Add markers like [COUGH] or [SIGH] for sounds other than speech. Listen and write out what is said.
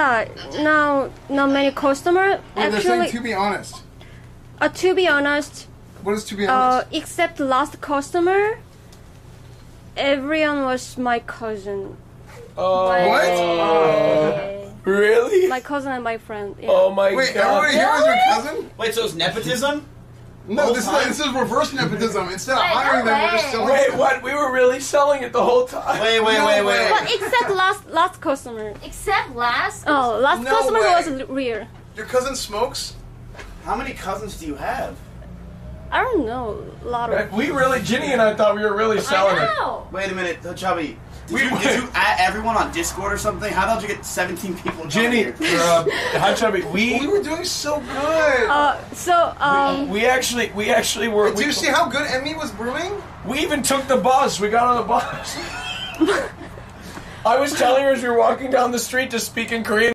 Uh, no, not many customer. Wait, they're saying Actually, to be honest. uh, to be honest, What is to be uh, honest? except last customer, everyone was my cousin. Oh, What? really? My cousin and my friend. Yeah. oh my Wait, god. everybody here is your cousin? Wait, so it's nepotism? No, this is like, this is reverse nepotism. Um, instead of Wait, hiring them, we're just way. selling. Wait, what? We were really selling it the whole time. Wait, wait, No wait, way. wait. But except last last customer. Except last. Oh, last No customer way. was l- real. Your cousin smokes? How many cousins do you have? I don't know, a lot of. We really, Ginny and I thought we were really selling I it. know. Wait a minute, Chubby. Did We- you, did you add everyone on Discord or something? How did you get 17 people? Ginny, here? uh, Hot Chubby, We we were doing so good. Uh, so um, we actually we actually were. Do We, you see how good Emmy was brewing? we even took the bus. We got on the bus. [LAUGHS] I was telling her as we were walking down the street to speak in Korean.